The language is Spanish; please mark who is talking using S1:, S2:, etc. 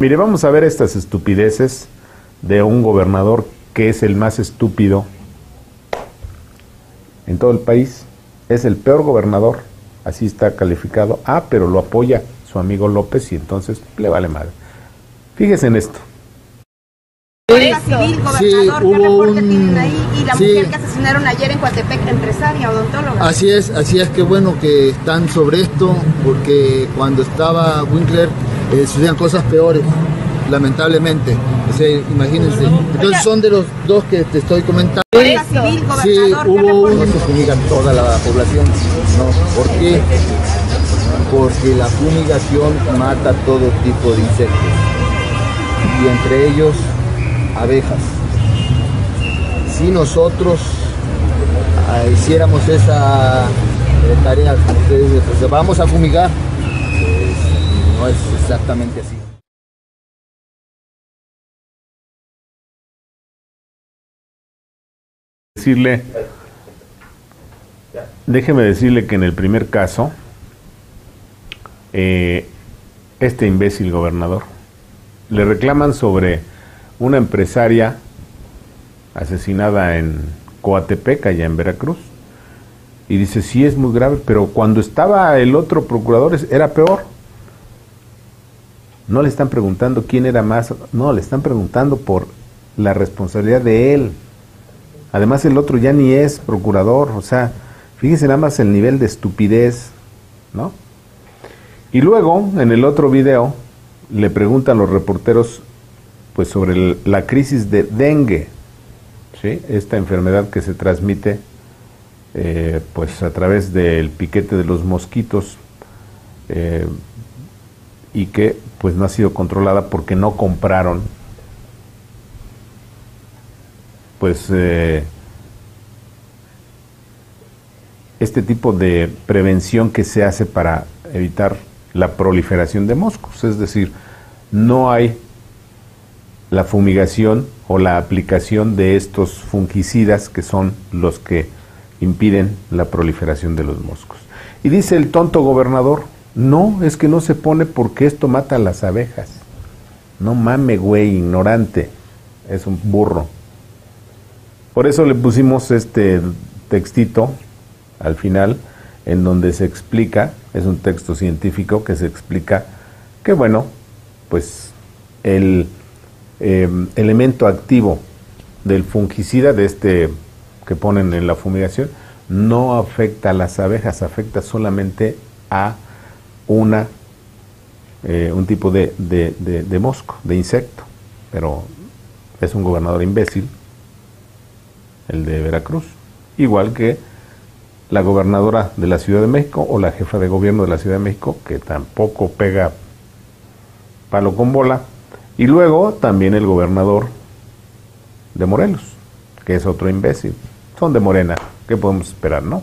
S1: Mire, vamos a ver estas estupideces de un gobernador que es el más estúpido en todo el país. Es el peor gobernador, así está calificado. Ah, pero lo apoya su amigo López y entonces le vale madre. Fíjese en esto.
S2: civil, gobernador,
S3: Sí,
S2: ¿qué
S3: hubo un-
S2: tienen ahí? Y la
S3: sí.
S2: mujer que asesinaron ayer en Coatepec, empresaria, odontóloga.
S3: Así es, así es que bueno que están sobre esto, porque cuando estaba Winkler eh, sucedían cosas peores, lamentablemente. O sea, imagínense. Entonces son de los dos que te estoy comentando. Sí,
S2: gobernador, ¿qué
S3: hubo
S2: reporte
S3: un...
S2: tienen?
S3: se fumiga toda la población. ¿no? ¿Por qué? Porque la fumigación mata todo tipo de insectos. Y entre ellos, abejas. Si nosotros ah, hiciéramos esa eh, tarea, como ustedes pues, vamos a fumigar, pues, no es exactamente así.
S1: decirle, déjeme decirle que en el primer caso, eh, este imbécil gobernador le reclaman sobre una empresaria asesinada en Coatepec, allá en Veracruz, y dice, sí es muy grave, pero cuando estaba el otro procurador era peor. No le están preguntando quién era más, no, le están preguntando por la responsabilidad de él. Además el otro ya ni es procurador, o sea, fíjese nada más el nivel de estupidez, ¿no? Y luego, en el otro video, le preguntan los reporteros pues sobre la crisis de dengue, ¿sí? Esta enfermedad que se transmite eh, pues a través del piquete de los mosquitos eh, y que pues no ha sido controlada porque no compraron pues eh, este tipo de prevención que se hace para evitar la proliferación de moscos, es decir, no hay la fumigación o la aplicación de estos fungicidas que son los que impiden la proliferación de los moscos. Y dice el tonto gobernador, no, es que no se pone porque esto mata a las abejas. No mame, güey, ignorante. Es un burro. Por eso le pusimos este textito al final, en donde se explica, es un texto científico que se explica que, bueno, pues el eh, elemento activo del fungicida, de este que ponen en la fumigación, no afecta a las abejas, afecta solamente a una eh, un tipo de, de, de, de mosco, de insecto. Pero es un gobernador imbécil, el de Veracruz, igual que la gobernadora de la Ciudad de México o la jefa de gobierno de la Ciudad de México, que tampoco pega palo con bola, y luego también el gobernador de Morelos, que es otro imbécil. Son de Morena, ¿qué podemos esperar, no?